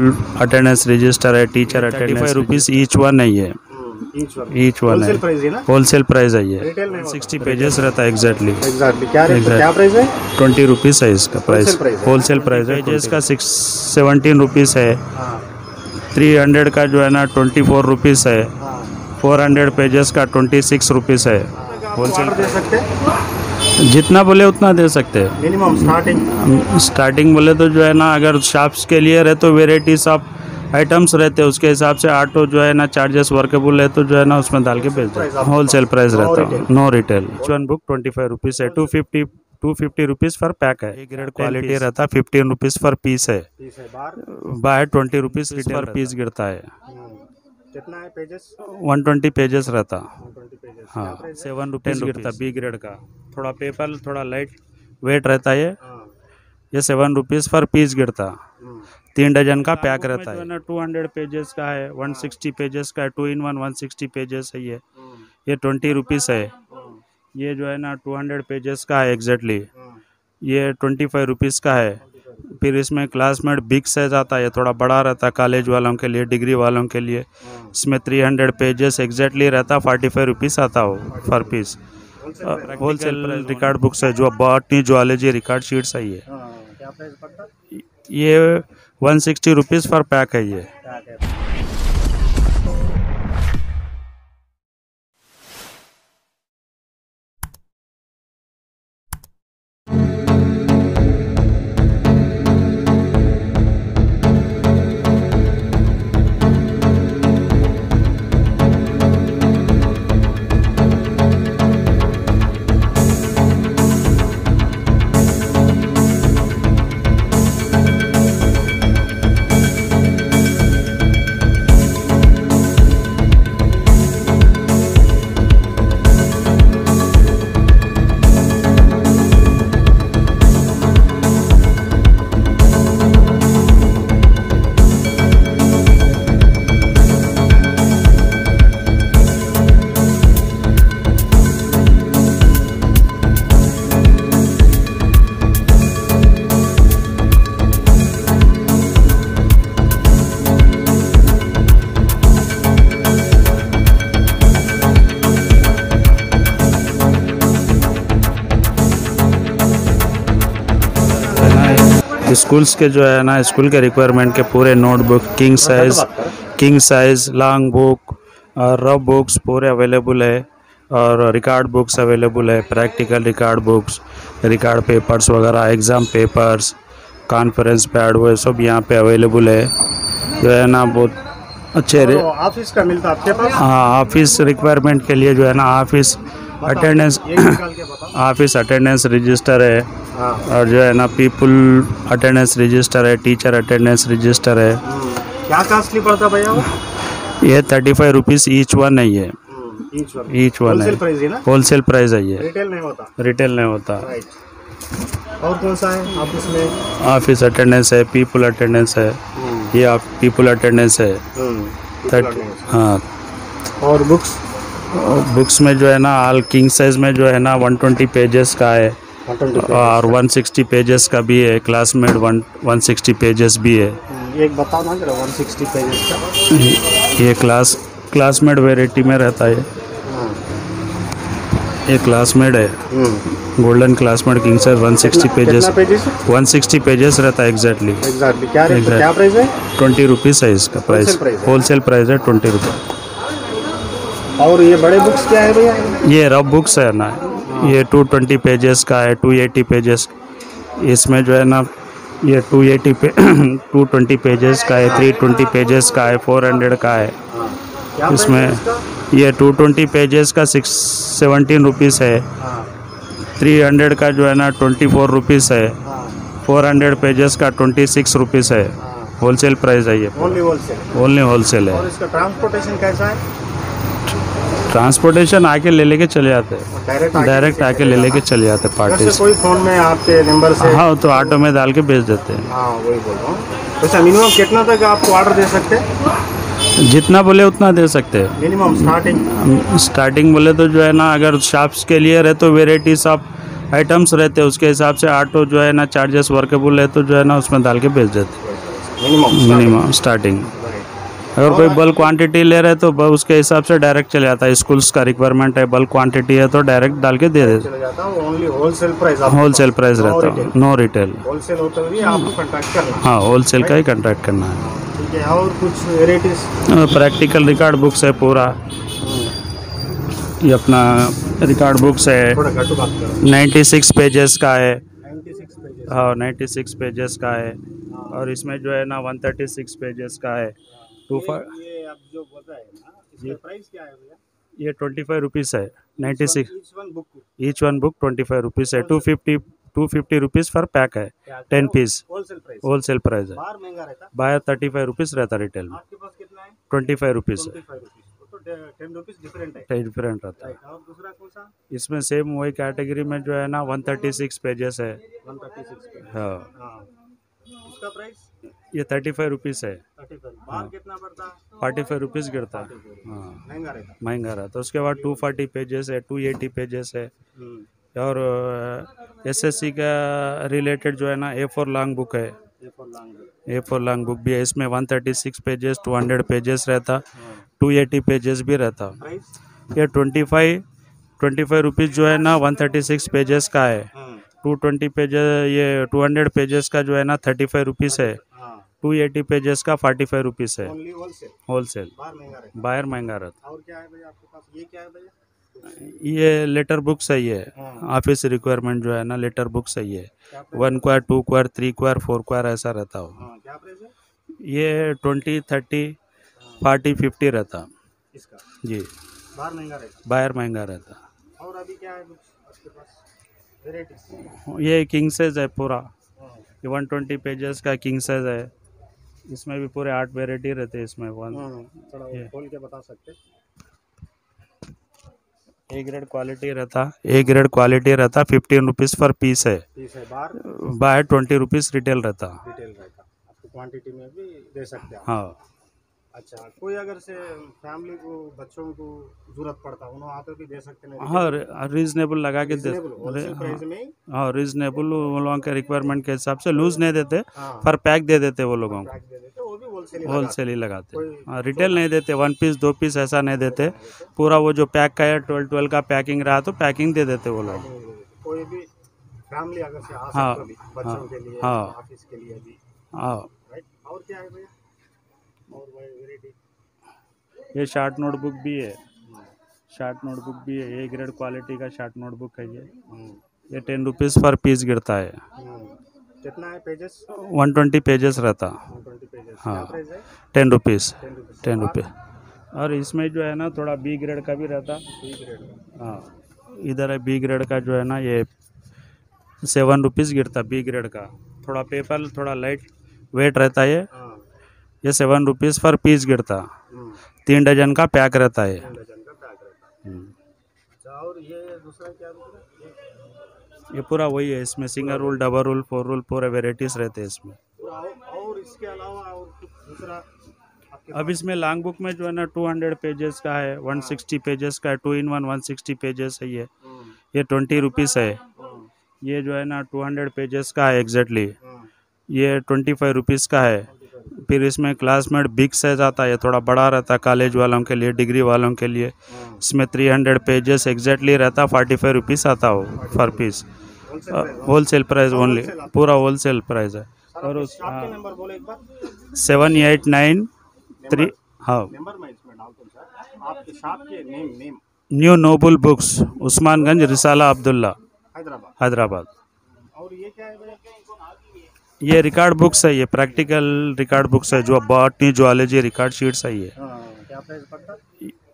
Attendance register है teacher attendance five rupees each one है। Each one है। Wholesale price है। ना? प्राइस है ये। सिक्सटी पेजेस रहता है एग्जैक्टली क्या प्राइस है? ट्वेंटी रुपीज़ है इसका प्राइस Wholesale price है। होलसेल प्राइस है पेजेस का सिक्स सेवनटीन रुपीज़ है। हाँ। थ्री हंड्रेड का जो है ना ट्वेंटी फोर रुपीज़ है। हाँ। फोर हंड्रेड पेजेस का ट्वेंटी सिक्स रुपीज़ है। होलसेल दे सकते हैं? जितना बोले उतना दे सकते हैं। मिनिमम स्टार्टिंग स्टार्टिंग बोले तो जो है ना अगर शॉप्स के लिए रहे तो वेराइटीज ऑफ़ आइटम्स रहते हैं। उसके हिसाब से ऑटो जो है ना चार्जेस वर्केबल है तो जो है ना उसमें डाल के बेच Price दो होल सेल प्राइस रहता है। No retail one book twenty five rupees है। Two fifty two fifty rupees for pack है। एक ग्रेड क्वालिटी रहता है। फिफ्टीन रुपीज़ फॉर पीस है। है। बाहर बाहर ट्वेंटी रुपीज़ पर पीस गिरता है। कितना है पेजेस वन ट्वेंटी पेजेस रहता। 120 पेजेस हाँ सेवन रुपीज़ गिरता बी ग्रेड का। थोड़ा पेपर थोड़ा लाइट वेट रहता है। ये सेवन रुपीज़ पर पीस गिरता। तीन डजन का पैक रहता है ना टू हंड्रेड पेजेस का है वन सिक्सटी पेजेस का है two in one one sixty pages है ये। ये ट्वेंटी रुपीज़ है। ये जो है ना टू हंड्रेड पेजेस का है एग्जैक्टली हम्म, ये ट्वेंटी फाइव रुपीज़ का है। फिर इसमें क्लासमेट बिग साइज़ आता है ये थोड़ा बड़ा रहता है कॉलेज वालों के लिए डिग्री वालों के लिए। इसमें थ्री हंड्रेड पेजेस एग्जैक्टली रहता फोर्टी फाइव रुपीज़ आता हो per piece wholesale record books है जो बॉटनी जोलॉजी रिकॉर्ड शीट्स है ये। हाँ, है? ये one sixty rupees per pack है ये। स्कूल्स के जो है ना स्कूल के रिक्वायरमेंट के पूरे notebook king size king size long book और रफ बुक्स पूरे अवेलेबल है और रिकॉर्ड बुक्स अवेलेबल है practical record books record papers वगैरह एग्ज़ाम पेपर्स कॉन्फ्रेंस पैड वो सब यहाँ पे अवेलेबल है। जो है ना बहुत अच्छे रे- तो ऑफ़िस का मिलता है आपके पास? हाँ ऑफ़िस रिक्वायरमेंट के लिए जो है ना office attendance office attendance register हाँ। और जो है ना पीपल अटेंडेंस रजिस्टर है टीचर अटेंडेंस रजिस्टर है। हम्म, क्या कॉस्टली पड़ता भैया ये thirty five rupees each one है ये। ईच वन है होलसेल प्राइस है। प्राइस है ये। रिटेल नहीं होता। रिटेल नहीं होता। और कौन सा है ऑफ़िस में? ऑफ़िस अटेंडेंस है पीपल अटेंडेंस है। ये आप पीपल अटेंडेंस है। थर्टी हाँ। और बुक्स बुक्स में जो है ना ऑल किंग साइज़ में जो है ना वन ट्वेंटी पेजेस का है। और वन सिक्सटी पेजेस का भी है Classmate one one sixty pages भी है। एक बताओ ना जरा 160 पेजेस का। ये क्लास क्लासमेट वेराइटी में रहता है। हाँ। ये क्लासमेट है। हम्म। Golden Classmate king size one sixty pages कितना पेजेस वन सिक्सटी पेजेस रहता है एग्जैक्टली एग्जैक्टली क्या क्या प्राइस है? ट्वेंटी रुपीज़ है इसका प्राइस। होलसेल प्राइस है। ट्वेंटी रुपीज़ और ये बड़े बुक्स क्या है भैया? ये रफ बुक्स है ना। ये टू ट्वेंटी पेजेस का है टू एटी पेजेस इसमें जो है ना ये टू एटी पे टू ट्वेंटी पेजेस का है थ्री ट्वेंटी पेजेस का है फोर हंड्रेड का है। इसमें है ये टू ट्वेंटी पेजेस का सिक्स सेवनटीन रुपीज़ है। हाँ। थ्री हंड्रेड का जो है ना ट्वेंटी फोर रुपीज़ है। हाँ। फोर हंड्रेड पेजेस का ट्वेंटी सिक्स रुपीज़ है। हाँ। होलसेल प्राइस है ये। ओनली होलसेल ओनली होलसेल है। और इसका ट्रांसपोर्टेशन कैसा है? ट्रांसपोर्टेशन आके ले लेके चले जाते हैं। डायरेक्ट आके ले लेके चले जाते हैं पार्टी कोई फ़ोन में आपके नंबर से हाँ तो ऑटो में डाल के भेज देते हैं। हाँ वही बोल रहा हूँ। अच्छा मिनिमम कितना तक आपको ऑर्डर दे सकते हैं? जितना बोले उतना दे सकते हैं। मिनिमम स्टार्टिंग स्टार्टिंग बोले तो जो है ना अगर शॉप्स के लिए रहे तो वेराइटीज ऑफ़ आइटम्स रहते हैं। उसके हिसाब से ऑटो जो है ना चार्जेस वर्केबल है तो जो है ना उसमें डाल के भेज देते हैं। मिनिमम मिनिमम स्टार्टिंग अगर कोई बल्क क्वांटिटी ले रहे तो ब- उसके हिसाब से डायरेक्ट चले जाता है। स्कूल्स का रिक्वायरमेंट है बल्क क्वांटिटी है तो डायरेक्ट डाल के दे देते चला जाता है only wholesale price wholesale price रहता है। नो रिटेल होलसेल होते हुए आपको कॉन्टैक्ट करना हाँ। होलसेल का ही कंट्रैक्ट करना है। ठीक है और कुछ वेराइटीज प्रैक्टिकल रिकॉर्ड बुक्स है पूरा। ये अपना रिकॉर्ड बुक्स है। करो। 96 पेजेस का है। 96 पेजेस हाँ 96 पेजेस का है। और इसमें जो है ना 136 पेजेस का है। टू फाइव ये आप जो बताए ना इसका प्राइस क्या है भैया? ये ट्वेंटी फाइव रुपीज़ है ninety six each one book twenty five rupees है two fifty two fifty rupees per pack है ten piece price wholesale price है। बाहर महँगा रहता? बाहर थर्टी फाइव रुपीज़ रहता रिटेल में। है? ट्वेंटी फाइव रुपीज़ वो तो टेन डिफरेंट है। है डिफरेंट रहता है। इसमें सेम वही कैटेगरी में जो है ना वन थर्टी सिक्स पेजेस है हाँ। हाँ। उसका प्राइस ये थर्टी फाइव रुपीज़ है thirty five forty five rupees गिरता है। हाँ। महँगा रहता है। उसके बाद टू फोर्टी पेजेस है टू एटी पेजेस है। हम्म। और एसएससी का रिलेटेड जो है ना ए फोर लॉन्ग बुक है। ए फोर लॉन्ग बुक भी है। इसमें 136 पेजेस 200 पेजेस रहता। टू एटी पेजेस भी रहता। ये twenty five twenty five rupees जो है ना 136 पेजेस का है। टू ट्वेंटी पेजेस ये 200 पेजेस का जो है ना 35 रुपीज़ है। हाँ 280 पेजेस का 45 रुपीज़ है। होलसेल बाहर महँगा रहता है। और क्या है भैया आपके पास? ये क्या है भैया? ये लेटर बुक्स है हाँ। ऑफ़िस रिक्वायरमेंट जो है ना लेटर बुक सही है one quire two quire three quire four quire ऐसा रहता हो। हाँ है? ये ट्वेंटी थर्टी फोर्टी फिफ्टी रहता। इसका? जी। बाहर महँगा रहता। बाहर महँगा रहता। और अभी क्या है आपके पास? ये किंग साइज़ है पूरा। हाँ। वन ट्वेंटी पेजेस का किंग साइज़ है। इसमें भी पूरे आठ वेराइटी रहते हैं इसमें वन हाँ, थोड़ा खोल के बता सकते ए ग्रेड क्वालिटी रहता ए ग्रेड क्वालिटी रहता फिफ्टीन रुपीज़ पर पीस है। पीस है बाहर बाहर ट्वेंटी रुपीज़ रिटेल रहता। रिटेल रहता। आपको क्वांटिटी में भी दे सकते हैं हाँ। अच्छा कोई अगर से फैमिली को बच्चों को ज़रूरत पड़ता उन्होंने आप भी दे सकते हैं? हाँ रीजनेबल लगा के दे होलसेल प्राइस में ही? हाँ रीजनेबल वो लोगों के रिक्वायरमेंट के हिसाब से लूज नहीं देते हाँ। पर पैक दे देते वो लोगों को। भी होलसेल ही लगाते हाँ रिटेल नहीं देते वन पीस दो पीस ऐसा नहीं देते। पूरा वो जो पैक का है ट्वेल्व ट्वेल्व का पैकिंग रहा तो पैकिंग दे देते वो लोग। कोई भी फैमिली अगर से आ हाँ, बच्चों के लिए हाँ। ऑफ़िस के लिए भी। हाँ। और क्या है भैया? ये शार्ट नोटबुक भी है। शार्ट नोटबुक भी है। ए ग्रेड क्वालिटी का शार्ट नोटबुक है ये। ये टेन रुपीज़ पर पीस गिरता है। कितना है पेजेस वन ट्वेंटी पेजेस रहता। पेजेस हाँ। है? टेन रुपीज़ टेन रुपीज़ और इसमें जो है ना थोड़ा बी ग्रेड का भी रहता। हाँ। इधर है बी ग्रेड का जो है ना ये सेवन रुपीज़ गिरता बी ग्रेड का। थोड़ा पेपर थोड़ा लाइट वेट रहता है। ये हाँ सेवन रुपीज़ पर पीस गिरता। हम्म, तीन डजन का पैक रहता है। है। हम्म। अच्छा और ये दूसरा क्या ये पूरा वही है इसमें single rule double rule four rule पूरे वेराइटीज़ रहते हैं इसमें। और इसके अलावा और दूसरा अब इसमें लॉन्ग बुक में जो है ना 200 पेजेस का है 160 पेजेस का है टू इन वन 160 पेजेस है ये। हम्म, ये ट्वेंटी रुपीज़ है। ये जो है ना 200 पेजेस का है एग्जैक्टली ये ट्वेंटी फाइव रुपीज़ का है। फिर इसमें क्लासमेट बिग साइज़ आता है ये थोड़ा बड़ा रहता है कॉलेज वालों के लिए डिग्री वालों के लिए। हम्म, इसमें थ्री हंड्रेड पेजेस एग्जैक्टली रहता फोर्टी फाइव रुपीज़ आता हो per piece wholesale wholesale price only पूरा होल सेल प्राइस है और उस हाँ। सेवन एट नाइन थ्री हाँ। हूँ New Noble Books Osmanganj Risala Abdullah Hyderabad. Hyderabad. और ये क्या है ये रिकॉर्ड बुक्स है ये प्रैक्टिकल रिकॉर्ड बुक्स है जो बॉटनी जोलॉजी रिकॉर्ड शीट्स है ये। हाँ क्या प्राइस पड़ता?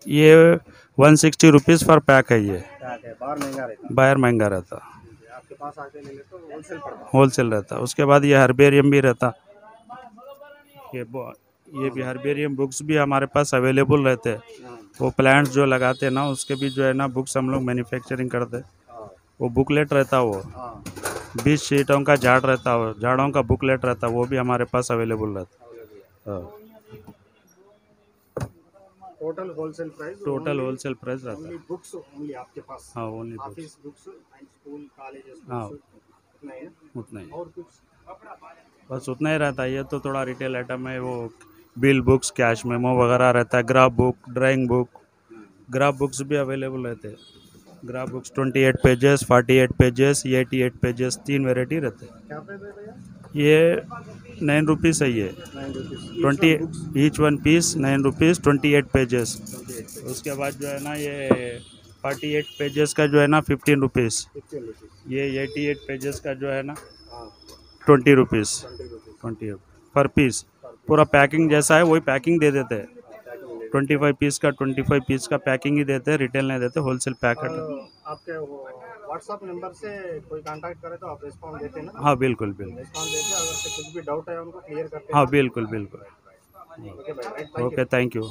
ये one sixty rupees per pack है ये। बाहर महँगा रहता। बाहर महँगा रहता। होलसेल उसके बाद ये हर्बेरियम भी रहता। ये ये भी हर्बेरियम बुक्स भी हमारे पास अवेलेबल रहते। हैं। हाँ वो प्लांट्स जो लगाते हैं ना उसके भी जो है ना बुक्स हम लोग मैन्युफैक्चरिंग करते। हैं। वो बुकलेट रहता वो। बीस शीटों का झाड़ रहता हो झाड़ों का बुकलेट रहता है वो भी हमारे पास अवेलेबल रहता। हाँ। Total wholesale price total wholesale price रहता। ओनली बुक्स ओनली आपके पास। हाँ only books office books school हाँ। ही है। उतना ही और कुछ बस उतना ही रहता है ये तो थोड़ा रिटेल आइटम है वो बिल बुक्स कैश मेमो वगैरह रहता है graph book drawing book graph books भी अवेलेबल रहते। हैं graph books twenty eight pages forty eight pages eighty eight pages तीन वेराइटी रहते हैं। ये नाइन रुपीज़ है ये। Twenty each one piece nine rupees twenty eight pages उसके बाद जो है ना ये फोर्टी एट पेजेस का जो है ना फिफ्टीन रुपीज़ ये एटी एट पेजेस का जो है ना twenty rupees twenty per piece पूरा पैकिंग जैसा है वही पैकिंग दे देते हैं। ट्वेंटी फाइव पीस का ट्वेंटी फाइव पीस का पैकिंग ही देते हैं रिटेल नहीं देते होलसेल पैकेट आपके व्हाट्सअप नंबर से कोई कांटेक्ट करे तो आप रिस्पॉन्स देते हैं ना? हाँ बिल्कुल बिल्कुल। रिस्पॉन्स देते अगर कुछ भी डाउट है उनको क्लियर करते हाँ। बिल्कुल बिल्कुल। हैं ओके थैंक यू